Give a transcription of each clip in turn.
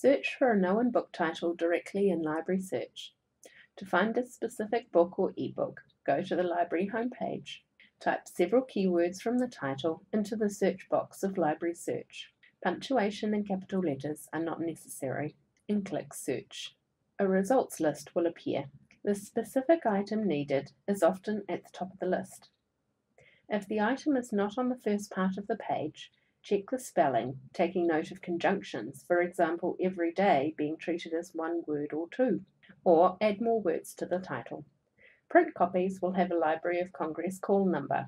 Search for a known book title directly in Library Search. To find a specific book or ebook, go to the library homepage. Type several keywords from the title into the search box of Library Search. Punctuation and capital letters are not necessary, and click Search. A results list will appear. The specific item needed is often at the top of the list. If the item is not on the first part of the page, check the spelling, taking note of conjunctions, for example, every day being treated as one word or two, or add more words to the title. Print copies will have a Library of Congress call number.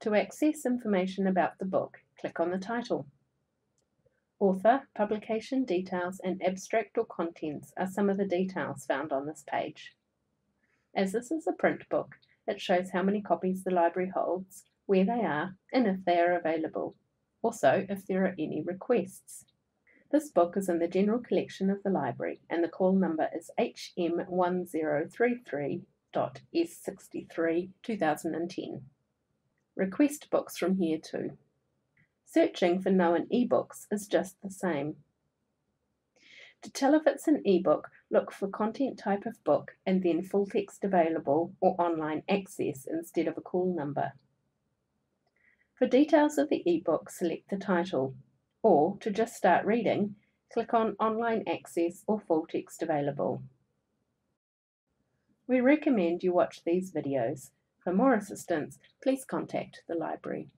To access information about the book, click on the title. Author, publication details, and abstract or contents are some of the details found on this page. As this is a print book, it shows how many copies the library holds, where they are, and if they are available. Also, if there are any requests. This book is in the general collection of the library, and the call number is HM1033.S63 2010. Request books from here too. Searching for known ebooks is just the same. To tell if it's an ebook, look for content type of book and then full text available or online access instead of a call number. For details of the ebook, select the title, or to just start reading, click on Online Access or Full Text Available. We recommend you watch these videos. For more assistance, please contact the library.